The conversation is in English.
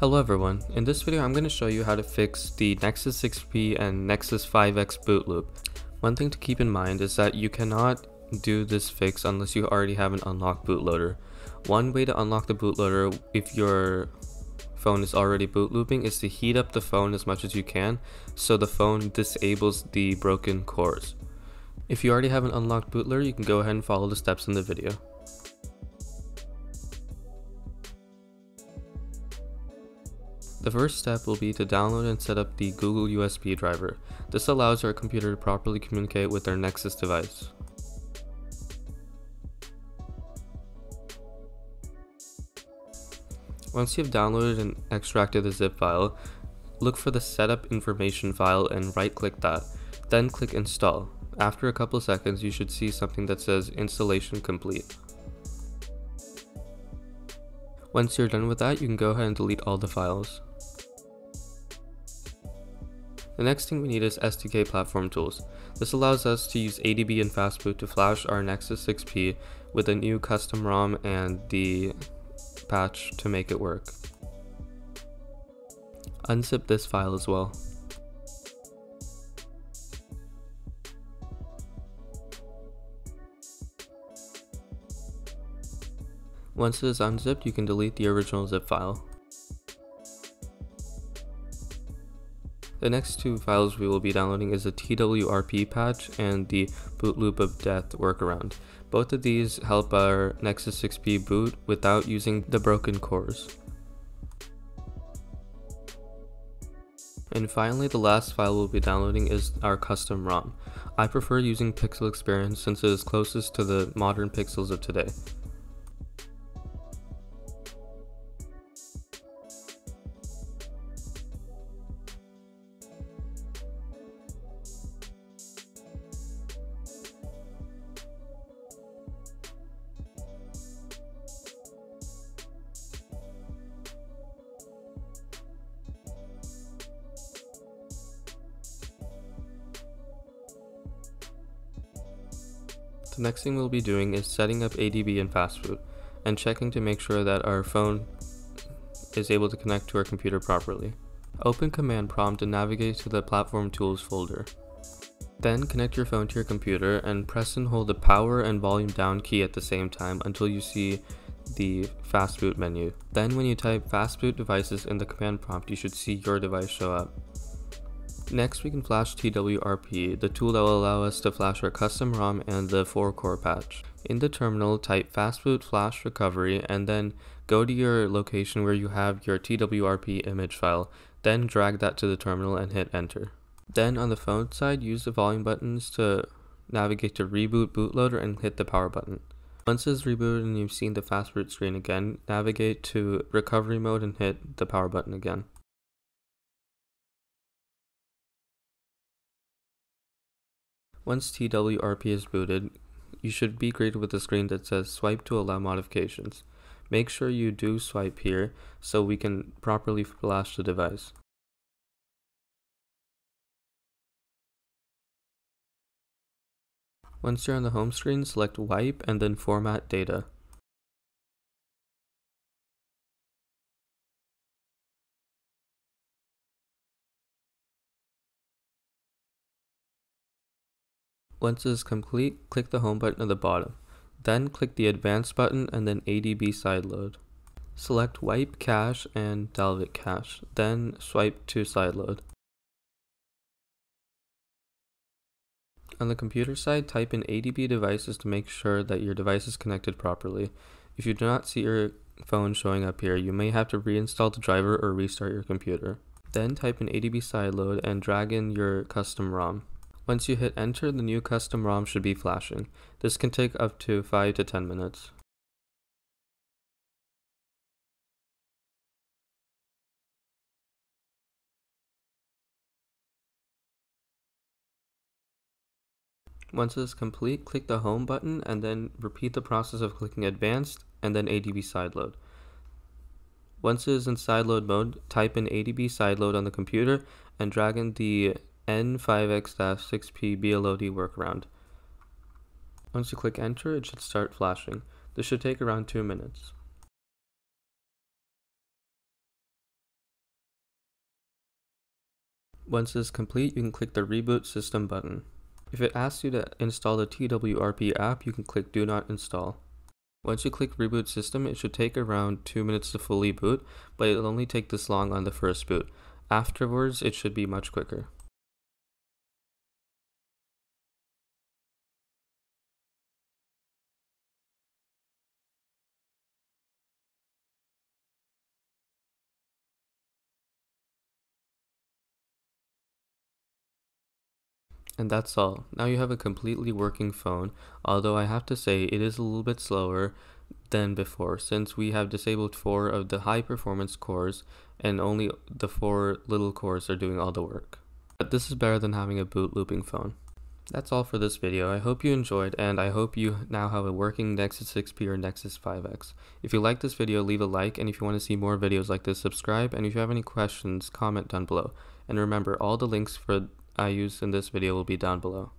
Hello everyone, in this video I'm going to show you how to fix the Nexus 6P and Nexus 5X boot loop. One thing to keep in mind is that you cannot do this fix unless you already have an unlocked bootloader. One way to unlock the bootloader if your phone is already boot looping is to heat up the phone as much as you can so the phone disables the broken cores. If you already have an unlocked bootloader you can go ahead and follow the steps in the video. The first step will be to download and set up the Google USB driver. This allows our computer to properly communicate with our Nexus device. Once you've downloaded and extracted the zip file, look for the setup information file and right click that, then click install. After a couple seconds you should see something that says installation complete. Once you're done with that, you can go ahead and delete all the files. The next thing we need is SDK platform tools. This allows us to use ADB and Fastboot to flash our Nexus 6P with a new custom ROM and the patch to make it work. Unzip this file as well. Once it is unzipped, you can delete the original zip file. The next two files we will be downloading is the TWRP patch and the boot loop of death workaround. Both of these help our Nexus 6P boot without using the broken cores. And finally, the last file we'll be downloading is our custom ROM. I prefer using Pixel Experience since it is closest to the modern pixels of today. The next thing we'll be doing is setting up ADB and Fastboot and checking to make sure that our phone is able to connect to our computer properly. Open Command Prompt and navigate to the Platform Tools folder. Then connect your phone to your computer and press and hold the power and volume down key at the same time until you see the Fastboot menu. Then when you type Fastboot devices in the command prompt, you should see your device show up. Next, we can flash TWRP, the tool that will allow us to flash our custom ROM and the 4-core patch. In the terminal, type fastboot flash recovery and then go to your location where you have your TWRP image file, then drag that to the terminal and hit enter. Then on the phone side, use the volume buttons to navigate to reboot bootloader and hit the power button. Once it's rebooted and you've seen the fastboot screen again, navigate to recovery mode and hit the power button again. Once TWRP is booted, you should be greeted with a screen that says swipe to allow modifications. Make sure you do swipe here so we can properly flash the device. Once you're on the home screen, select wipe and then format data. Once it is complete, click the home button at the bottom. Then click the advanced button and then ADB sideload. Select wipe cache and Dalvik cache, then swipe to sideload. On the computer side, type in ADB devices to make sure that your device is connected properly. If you do not see your phone showing up here, you may have to reinstall the driver or restart your computer. Then type in ADB sideload and drag in your custom ROM. Once you hit enter, the new custom ROM should be flashing. This can take up to 5 to 10 minutes. Once it is complete, click the home button and then repeat the process of clicking advanced and then ADB sideload. Once it is in sideload mode, type in ADB sideload on the computer and drag in the N5X-6P BLOD workaround. Once you click enter, it should start flashing. This should take around 2 minutes. Once this is complete, you can click the Reboot System button. If it asks you to install the TWRP app, you can click Do Not Install. Once you click Reboot System, it should take around 2 minutes to fully boot, but it'll only take this long on the first boot. Afterwards, it should be much quicker. And that's all. Now you have a completely working phone, although I have to say it is a little bit slower than before since we have disabled four of the high performance cores and only the four little cores are doing all the work. But this is better than having a boot looping phone. That's all for this video. I hope you enjoyed and I hope you now have a working Nexus 6P or Nexus 5X. If you like this video, leave a like and if you want to see more videos like this, subscribe and if you have any questions, comment down below. And remember, all the links for I used in this video will be down below.